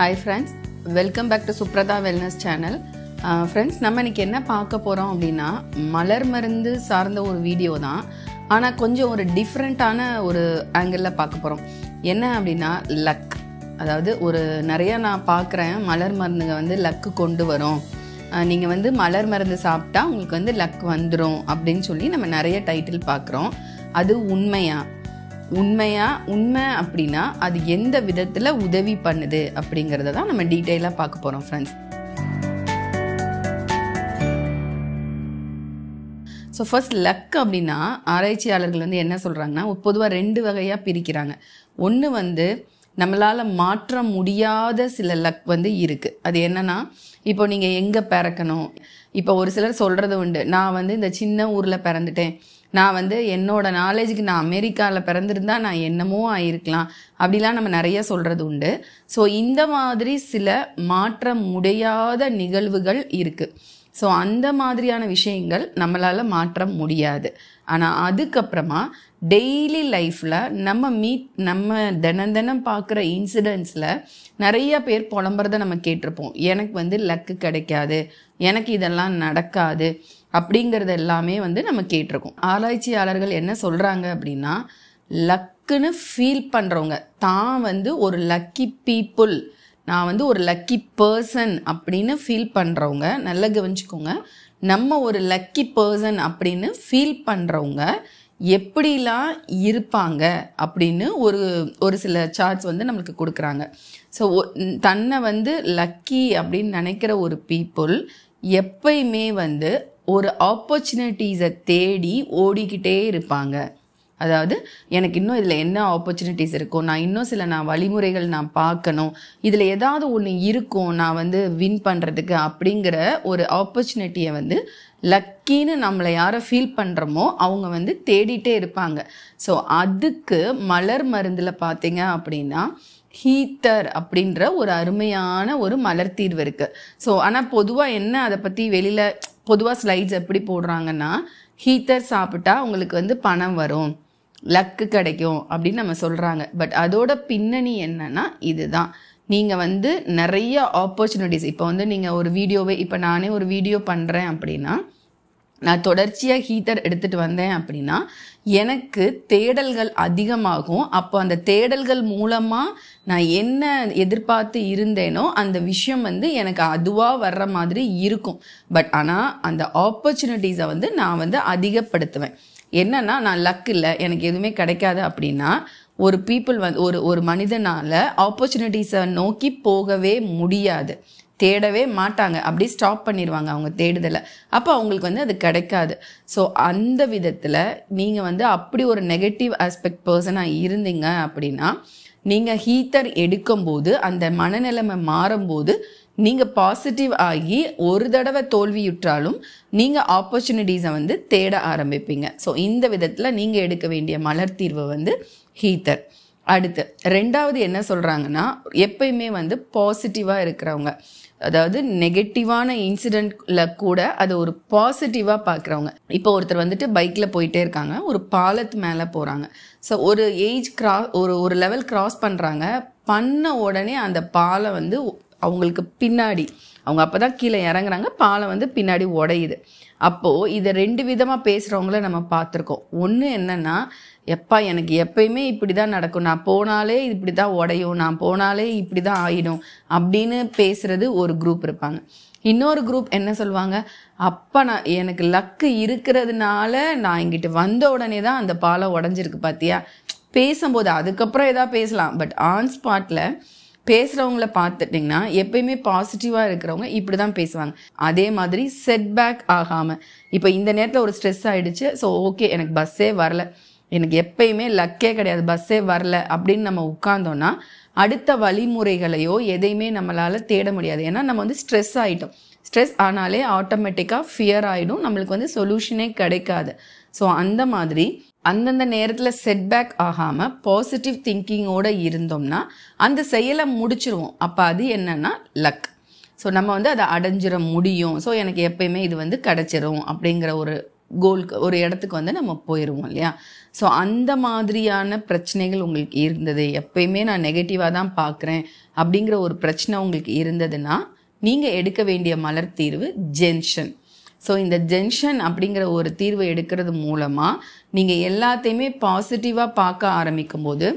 Hi friends welcome back to Subratha wellness channel friends நம்ம இன்றைக்கி என்ன பார்க்க போகிறோம் அப்படின்னா மலர் மருந்து சார்ந்த ஒரு வீடியோ தான். ஆனால் கொஞ்சம் ஒரு டிஃப்ரெண்ட்டான ஒரு ஆங்கிளில் பார்க்க போகிறோம் என்ன அப்படின்னா லக் அதாவது ஒரு நிறையா நான் பார்க்குறேன் மலர் மருந்துங்க வந்து லக்கு கொண்டு வரும். நீங்கள் வந்து மலர் மருந்து சாப்பிட்டா உங்களுக்கு வந்து லக் வந்துடும் அப்படின்னு சொல்லி நம்ம நிறைய டைட்டில் பார்க்குறோம். அது உண்மையாக உண்மையா உண்மை அப்படின்னா அது எந்த விதத்தில் உதவி பண்ணுது அப்படிங்கிறத தான் நம்ம டீட்டெயிலாக பார்க்க போகிறோம் ஃப்ரெண்ட்ஸ் ஸோ ஃபர்ஸ்ட் லக் அப்படின்னா ஆராய்ச்சியாளர்கள் வந்து என்ன சொல்கிறாங்கன்னா பொதுவாக ரெண்டு வகையாக பிரிக்கிறாங்க. ஒன்று வந்து நம்மளால் மாற்ற முடியாத சில லக் வந்து இருக்குது அது என்னன்னா இப்போ நீங்கள் எங்கே பிறக்கணும்? இப்போ ஒரு சிலர் சொல்கிறது உண்டு நான் வந்து இந்த சின்ன ஊரில் பிறந்துட்டேன். நான் வந்து என்னோட நாலேஜுக்கு நான் அமெரிக்காவில் பிறந்திருந்தா நான் என்னமோ ஆயிருக்கலாம். அப்படிலாம் நம்ம நிறைய சொல்கிறது உண்டு. ஸோ இந்த மாதிரி சில மாற்ற முடியாத நிகழ்வுகள் இருக்குது ஸோ அந்த மாதிரியான விஷயங்கள் நம்மளால் மாற்ற முடியாது. ஆனால் அதுக்கப்புறமா டெய்லி லைஃப்பில் நம்ம மீட் நம்ம தினம் தினம் பார்க்குற இன்சிடென்ட்ஸில் நிறைய பேர் புலம்புறத நம்ம கேட்டிருப்போம். எனக்கு வந்து லக்கு கிடைக்காது. எனக்கு இதெல்லாம் நடக்காது. அப்படிங்கிறது எல்லாமே வந்து நம்ம கேட்டிருக்கோம். ஆராய்ச்சியாளர்கள் என்ன சொல்கிறாங்க அப்படின்னா லக்குன்னு ஃபீல் பண்ணுறவங்க தான் வந்து ஒரு லக்கி பீப்புள் நான் வந்து ஒரு லக்கி பர்சன் அப்படின்னு ஃபீல் பண்ணுறவங்க நல்லா கவனிச்சுக்கோங்க. நம்ம ஒரு லக்கி பர்சன் அப்படின்னு ஃபீல் பண்ணுறவங்க எப்படிலாம் இருப்பாங்க அப்படின்னு ஒரு ஒரு சில சார்ட்ஸ் வந்து நம்மளுக்கு கொடுக்குறாங்க. ஸோ தன்னை வந்து லக்கி அப்படின்னு நினைக்கிற ஒரு பீப்புள் எப்பயுமே வந்து ஒரு ஆப்பர்ச்சுனிட்டிஸை தேடி ஓடிக்கிட்டே இருப்பாங்க. அதாவது எனக்கு இன்னும் இதில் என்ன ஆப்பர்ச்சுனிட்டிஸ் இருக்கும் நான் இன்னும் சில நான் வழிமுறைகள் நான் பார்க்கணும் இதில் ஏதாவது ஒன்று இருக்கும் நான் வந்து வின் பண்ணுறதுக்கு அப்படிங்கிற ஒரு ஆப்பர்ச்சுனிட்டியை வந்து லக்கின்னு நம்மளை யாரை ஃபீல் பண்ணுறோமோ அவங்க வந்து தேடிட்டே இருப்பாங்க. ஸோ அதுக்கு மலர் மருந்தில் பார்த்தீங்க அப்படின்னா ஹீத்தர் அப்படின்ற ஒரு அருமையான ஒரு மலர் தீர்வு இருக்குது ஸோ ஆனால் பொதுவாக என்ன அதை பற்றி வெளியில் பொதுவாக ஸ்லைட்ஸ் எப்படி போடுறாங்கன்னா ஹீத்தர் சாப்பிட்டா உங்களுக்கு வந்து பணம் வரும். லக்கு கிடைக்கும் அப்படின்னு நம்ம சொல்கிறாங்க பட் அதோட பின்னணி என்னன்னா இதுதான். நீங்கள் வந்து நிறைய ஆப்பர்ச்சுனிட்டிஸ் இப்போ வந்து நீங்கள் ஒரு வீடியோவே இப்போ நானே ஒரு வீடியோ பண்ணுறேன் அப்படின்னா நான் தொடர்ச்சியாக ஹீட்டர் எடுத்துகிட்டு வந்தேன் அப்படின்னா எனக்கு தேடல்கள் அதிகமாகும். அப்போ அந்த தேடல்கள் மூலமாக நான் என்ன எதிர்பார்த்து இருந்தேனோ அந்த விஷயம் வந்து எனக்கு அதுவாக வர்ற மாதிரி இருக்கும். பட் ஆனால் அந்த ஆப்பர்ச்சுனிட்டிஸை வந்து நான் வந்து அதிகப்படுத்துவேன். என்னன்னா நான் லக் இல்லை எனக்கு எதுவுமே கிடைக்காது அப்படின்னா ஒரு பீப்புள் வந்து ஒரு ஒரு மனிதனால் ஆப்பர்ச்சுனிட்டிஸை நோக்கி போகவே முடியாது. தேடவே மாட்டாங்க. அப்படி ஸ்டாப் பண்ணிடுவாங்க அவங்க தேடுதலை. அப்போ அவங்களுக்கு வந்து அது கிடைக்காது. ஸோ அந்த விதத்தில் நீங்கள் வந்து அப்படி ஒரு நெகட்டிவ் ஆஸ்பெக்ட் பர்சனாக இருந்தீங்க அப்படின்னா நீங்கள் ஹீட்டர் எடுக்கும்போது அந்த மனநிலைமை மாறும்போது நீங்கள் பாசிட்டிவ் ஆகி ஒரு தடவை தோல்வியுற்றாலும் நீங்கள் ஆப்பர்ச்சுனிட்டிஸை வந்து தேட ஆரம்பிப்பீங்க. ஸோ இந்த விதத்தில் நீங்கள் எடுக்க வேண்டிய மலர் தீர்வு வந்து ஹீத்தர் அடுத்து ரெண்டாவது என்ன சொல்கிறாங்கன்னா எப்பயுமே வந்து பாசிட்டிவாக இருக்கிறவங்க. அதாவது நெகட்டிவான இன்சிடென்ட்ல கூட அதை ஒரு பாசிட்டிவாக பார்க்குறவங்க. இப்போ ஒருத்தர் வந்துட்டு பைக்கில் போயிட்டே இருக்காங்க. ஒரு பாலத்து மேலே போகிறாங்க ஸோ ஒரு ஏஜ் கிராஸ் ஒரு ஒரு லெவல் கிராஸ் பண்ணுறாங்க பண்ண உடனே அந்த பாலம் வந்து அவங்களுக்கு பின்னாடி அவங்க அப்போ தான் கீழே இறங்குறாங்க பாலம் வந்து பின்னாடி உடையுது. அப்போது இதை ரெண்டு விதமாக பேசுகிறவங்கள நம்ம பார்த்துருக்கோம். ஒன்று என்னென்னா எப்பா எனக்கு எப்பயுமே இப்படி தான் நடக்கும். நான் போனாலே இப்படி தான் உடையும். நான் போனாலே இப்படி தான் ஆயிடும் அப்படின்னு பேசுகிறது ஒரு குரூப் இருப்பாங்க. இன்னொரு குரூப் என்ன சொல்லுவாங்க? அப்போ நான் எனக்கு லக்கு இருக்கிறதுனால நான் இங்கிட்டு வந்த உடனே தான் அந்த பாலம் உடஞ்சிருக்கு பார்த்தியா பேசும்போது அதுக்கப்புறம் எதாவது பேசலாம். பட் ஆன் ஸ்பாட்டில் பேசுகிறவங்கள பார்த்துட்டிங்கன்னா எப்பயுமே பாசிட்டிவாக இருக்கிறவங்க இப்படி தான் பேசுவாங்க. அதே மாதிரி செட்பேக் ஆகாமல் இப்போ இந்த நேரத்தில் ஒரு ஸ்ட்ரெஸ் ஆகிடுச்சு ஸோ ஓகே எனக்கு பஸ்ஸே வரல. எனக்கு எப்பயுமே லக்கே கிடையாது. பஸ்ஸே வரல அப்படின்னு நம்ம உட்காந்தோன்னா அடுத்த வழிமுறைகளையோ எதையுமே நம்மளால் தேட முடியாது. ஏன்னா நம்ம வந்து ஸ்ட்ரெஸ் ஆகிட்டோம் ஸ்ட்ரெஸ் ஆனாலே ஆட்டோமேட்டிக்காக ஃபியர் ஆகிடும் நம்மளுக்கு வந்து சொல்யூஷனே கிடைக்காது. ஸோ அந்த மாதிரி அந்தந்த நேரத்தில் செட்பேக் ஆகாமல் பாசிட்டிவ் திங்கிங்கோடு இருந்தோம்னா அந்த செயலை முடிச்சிருவோம். அப்போ அது என்னன்னா லக் ஸோ நம்ம வந்து அதை அடைஞ்சிட முடியும். ஸோ எனக்கு எப்பயுமே இது வந்து கிடச்சிரும் அப்படிங்கிற ஒரு கோல்க்கு ஒரு இடத்துக்கு வந்து நம்ம போயிடுவோம் இல்லையா? ஸோ அந்த மாதிரியான பிரச்சனைகள் உங்களுக்கு இருந்தது. எப்பயுமே நான் நெகட்டிவாக தான் பார்க்குறேன் அப்படிங்கிற ஒரு பிரச்சனை உங்களுக்கு இருந்ததுன்னா நீங்கள் எடுக்க வேண்டிய மலர் தீர்வு ஜென்ஷன் ஸோ இந்த ஜென்ஷன் அப்படிங்கிற ஒரு தீர்வை எடுக்கிறது மூலமாக நீங்கள் எல்லாத்தையுமே பாசிட்டிவாக பார்க்க ஆரம்பிக்கும் போது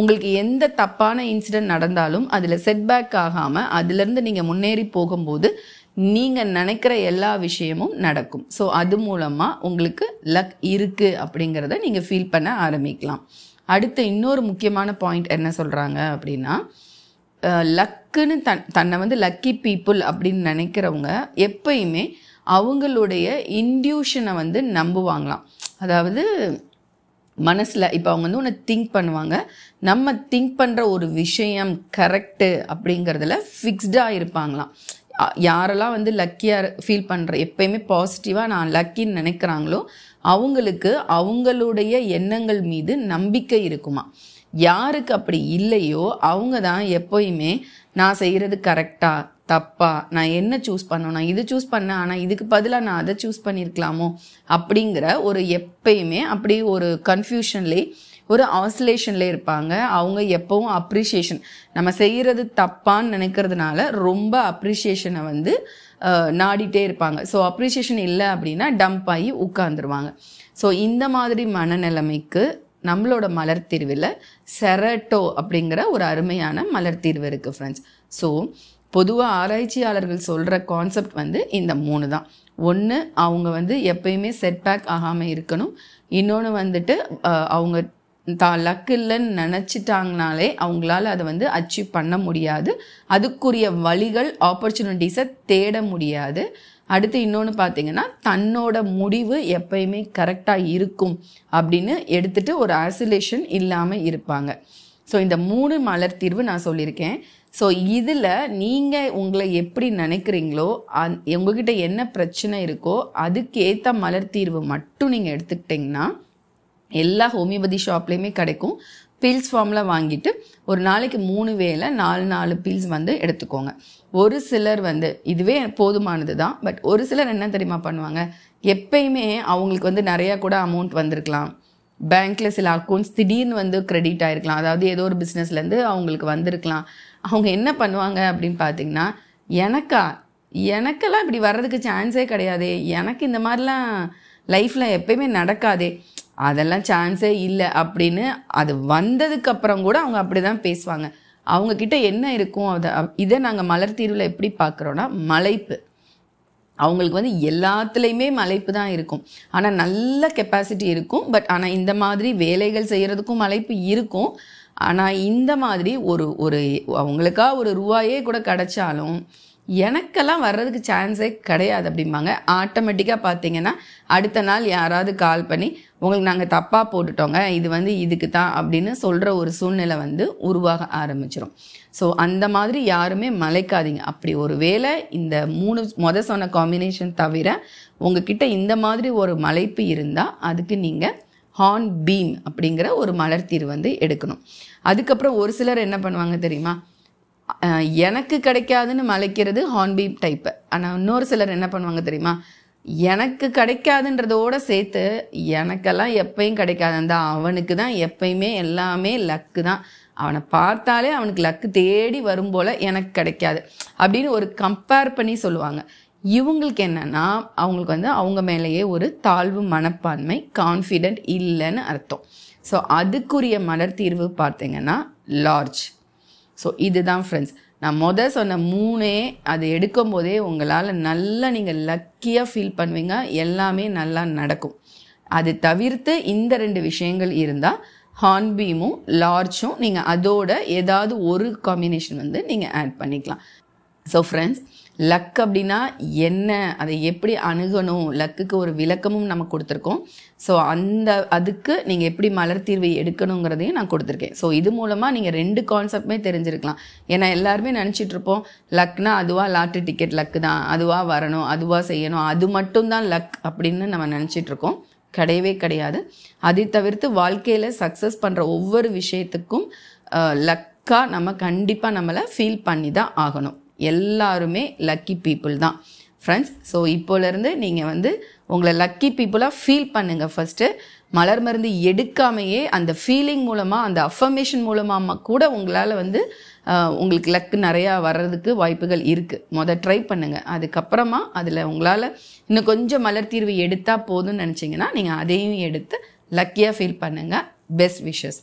உங்களுக்கு எந்த தப்பான இன்சிடென்ட் நடந்தாலும் அதில் செட்பேக் ஆகாமல் அதுலேருந்து நீங்கள் முன்னேறி போகும்போது நீங்கள் நினைக்கிற எல்லா விஷயமும் நடக்கும். ஸோ அது மூலமாக உங்களுக்கு லக் இருக்குது அப்படிங்கிறத நீங்கள் ஃபீல் பண்ண ஆரம்பிக்கலாம். அடுத்து இன்னொரு முக்கியமான பாயிண்ட் என்ன சொல்கிறாங்க அப்படின்னா லக்குன்னு தன் தன்னை வந்து லக்கி பீப்புள் அப்படின்னு நினைக்கிறவங்க எப்பயுமே அவங்களுடைய இன்டியூஷனை வந்து நம்புவாங்களாம். அதாவது மனசில் இப்போ அவங்க வந்து ஒன்று திங்க் பண்ணுவாங்க. நம்ம திங்க் பண்ணுற ஒரு விஷயம் கரெக்டு அப்படிங்கிறதுல ஃபிக்ஸ்டாக இருப்பாங்களாம். யாரெல்லாம் வந்து லக்கியாக ஃபீல் பண்ணுற எப்பயுமே பாசிட்டிவாக நான் லக்கின்னு நினைக்கிறாங்களோ அவங்களுக்கு அவங்களுடைய எண்ணங்கள் மீது நம்பிக்கை இருக்குமா யாருக்கு அப்படி இல்லையோ அவங்க தான் எப்போயுமே நான் செய்கிறது கரெக்டாக தப்பா? நான் என்ன சூஸ் பண்ணணும்? நான் இது சூஸ் பண்ணேன் ஆனால் இதுக்கு பதிலாக நான் அதை சூஸ் பண்ணியிருக்கலாமோ அப்படிங்கிற ஒரு எப்பயுமே அப்படி ஒரு கன்ஃபியூஷன்லேயே ஒரு ஆசிலேஷன்ல இருப்பாங்க. அவங்க எப்பவும் அப்ரிஷியேஷன் நம்ம செய்கிறது தப்பான்னு நினைக்கிறதுனால ரொம்ப அப்ரிஷியேஷனை வந்து நாடிட்டே இருப்பாங்க. ஸோ அப்ரிஷியேஷன் இல்லை அப்படின்னா டம்ப் ஆகி உட்காந்துருவாங்க ஸோ இந்த மாதிரி மனநிலைமைக்கு நம்மளோட மலர் தீர்வில் செரட்டோ அப்படிங்கிற ஒரு அருமையான மலர் தீர்வு இருக்குது ஃப்ரெண்ட்ஸ் ஸோ பொதுவாக ஆராய்ச்சியாளர்கள் சொல்கிற கான்செப்ட் வந்து இந்த மூணு தான். ஒன்று அவங்க வந்து எப்பயுமே செட்பேக் ஆகாமல் இருக்கணும். இன்னொன்று வந்துட்டு அவங்க தான் லக் இல்லைன்னு நினச்சிட்டாங்கனாலே அவங்களால அதை வந்து அச்சீவ் பண்ண முடியாது. அதுக்குரிய வழிகள் ஆப்பர்ச்சுனிட்டிஸை தேட முடியாது. அடுத்து இன்னொன்று பார்த்தீங்கன்னா தன்னோட முடிவு எப்பயுமே கரெக்டாக இருக்கும் அப்படின்னு எடுத்துட்டு ஒரு ஐசோலேஷன் இல்லாமல் இருப்பாங்க. ஸோ இந்த மூணு மலர் தீர்வு நான் சொல்லியிருக்கேன். ஸோ இதில் நீங்கள் உங்களை எப்படி நினைக்கிறீங்களோ அந் உங்ககிட்ட என்ன பிரச்சனை இருக்கோ அதுக்கேற்ற மலர் தீர்வு மட்டும் நீங்கள் எடுத்துக்கிட்டிங்கன்னா எல்லா ஹோமியோபதி ஷாப்லேயுமே கிடைக்கும். பீல்ஸ் ஃபார்மில் வாங்கிட்டு ஒரு நாளைக்கு மூணு வேளை நாலு நாலு பீல்ஸ் வந்து எடுத்துக்கோங்க. ஒரு சிலர் வந்து இதுவே போதுமானது தான் பட் ஒரு சிலர் என்ன தெரியுமா பண்ணுவாங்க? எப்பயுமே அவங்களுக்கு வந்து நிறையா கூட அமௌண்ட் வந்திருக்கலாம். பேங்க்ல சில அக்கௌண்ட்ஸ் திடீர்னு வந்து கிரெடிட் ஆயிருக்கலாம். அதாவது ஏதோ ஒரு பிஸ்னஸ்லேருந்து அவங்களுக்கு வந்திருக்கலாம். அவங்க என்ன பண்ணுவாங்க அப்படின்னு பார்த்தீங்கன்னா எனக்கா? எனக்கெல்லாம் இப்படி வர்றதுக்கு சான்ஸே கிடையாது. எனக்கு இந்த மாதிரிலாம் லைஃப்பில் எப்பயுமே நடக்காதே. அதெல்லாம் சான்ஸே இல்லை அப்படின்னு அது வந்ததுக்கு அப்புறம் கூட அவங்க அப்படி தான் பேசுவாங்க. அவங்க கிட்ட என்ன இருக்கும்? அதை இதை நாங்கள் மலர் தீர்வில் எப்படி பார்க்குறோன்னா மலைப்பு. அவங்களுக்கு வந்து எல்லாத்துலேயுமே மலைப்பு தான் இருக்கும். ஆனால் நல்ல கெப்பாசிட்டி இருக்கும். பட் ஆனால் இந்த மாதிரி வேலைகள் செய்கிறதுக்கும் மலைப்பு இருக்கும். ஆனால் இந்த மாதிரி ஒரு ஒரு அவங்களுக்கா ஒரு ரூபாயே கூட கிடைச்சாலும் எனக்கெல்லாம் வர்றதுக்கு சான்ஸே கிடையாது அப்படிம்பாங்க. ஆட்டோமேட்டிக்காக பார்த்தீங்கன்னா அடுத்த நாள் யாராவது கால் பண்ணி உங்களுக்கு நாங்கள் தப்பாக போட்டுட்டோங்க. இது வந்து இதுக்கு தான் அப்படின்னு சொல்கிற ஒரு சூழ்நிலை வந்து உருவாக ஆரம்பிச்சிடும் ஸோ அந்த மாதிரி யாருமே மலைக்காதீங்க. அப்படி ஒரு வேளை இந்த மூணு மொதல் சொன்ன காம்பினேஷன் தவிர உங்ககிட்ட இந்த மாதிரி ஒரு மலைப்பு இருந்தால் அதுக்கு நீங்கள் ஹார்ன் பீம் அப்படிங்கிற ஒரு மலர் தீர்வு வந்து எடுக்கணும். அதுக்கப்புறம் ஒரு சிலர் என்ன பண்ணுவாங்க தெரியுமா? எனக்கு கிடைக்காதுன்னு மலைக்கிறது ஹார்ன்பீம் டைப்பு ஆனால் இன்னொரு சிலர் என்ன பண்ணுவாங்க தெரியுமா? எனக்கு கிடைக்காதுன்றதோட சேர்த்து எனக்கெல்லாம் எப்பயும் கிடைக்காது அந்த அவனுக்கு தான் எப்பயுமே எல்லாமே லக்கு தான். அவனை பார்த்தாலே அவனுக்கு லக்கு தேடி வரும் போல் எனக்கு கிடைக்காது. அப்படின்னு ஒரு கம்பேர் பண்ணி சொல்லுவாங்க. இவங்களுக்கு என்னன்னா அவங்களுக்கு வந்து அவங்க மேலேயே ஒரு தாழ்வு மனப்பான்மை கான்ஃபிடென்ட் இல்லைன்னு அர்த்தம். ஸோ அதுக்குரிய மலர் தீர்வு பார்த்தீங்கன்னா லார்ஜ் ஸோ இதுதான் ஃப்ரெண்ட்ஸ் நான் மொதல் சொன்ன மூணே அது எடுக்கும் போதே உங்களால் நல்லா நீங்கள் லக்கியாக ஃபீல் பண்ணுவீங்க. எல்லாமே நல்லா நடக்கும். அது தவிர்த்து இந்த ரெண்டு விஷயங்கள் இருந்தால் ஹார்ன்பீமும் லார்ஜும் நீங்கள் அதோட ஏதாவது ஒரு காம்பினேஷன் வந்து நீங்கள் ஆட் பண்ணிக்கலாம். ஸோ ஃப்ரெண்ட்ஸ் லக் அப்படின்னா என்ன அதை எப்படி அணுகணும் லக்குக்கு ஒரு விளக்கமும் நம்ம கொடுத்துருக்கோம். ஸோ அந்த அதுக்கு நீங்கள் எப்படி மலர் தீர்வை எடுக்கணுங்கிறதையும் நான் கொடுத்துருக்கேன். ஸோ இது மூலமாக நீங்கள் ரெண்டு கான்செப்டுமே தெரிஞ்சிருக்கலாம். ஏன்னா எல்லாருமே நினச்சிட்டு இருப்போம் லக்னா அதுவாக லாட்ரி டிக்கெட் லக்கு தான் அதுவாக வரணும் அதுவாக செய்யணும் அது மட்டும்தான் லக் அப்படின்னு நம்ம நினச்சிட்டு இருக்கோம். கிடையவே கிடையாது. அதை தவிர்த்து வாழ்க்கையில் சக்ஸஸ் பண்ணுற ஒவ்வொரு விஷயத்துக்கும் லக்காக நம்ம கண்டிப்பாக நம்மளை ஃபீல் பண்ணி தான் ஆகணும். எல்லாருமே லக்கி பீப்புள் தான். ஃப்ரெண்ட்ஸ் ஸோ இப்போலேருந்து நீங்கள் வந்து உங்களை லக்கி பீப்புளாக ஃபீல் பண்ணுங்கள் ஃபஸ்ட்டு மலர் மருந்து எடுக்காமையே அந்த ஃபீலிங் மூலமாக அந்த அஃபர்மேஷன் மூலமாக கூட உங்களால் வந்து உங்களுக்கு லக்கு நிறையா வர்றதுக்கு வாய்ப்புகள் இருக்குது மொதல் ட்ரை பண்ணுங்கள் அதுக்கப்புறமா அதில் உங்களால் இன்னும் கொஞ்சம் மலர் தீர்வு எடுத்தால் போதும்னு நினச்சிங்கன்னா நீங்கள் அதையும் எடுத்து லக்கியாக ஃபீல் பண்ணுங்கள் பெஸ்ட் விஷஸ்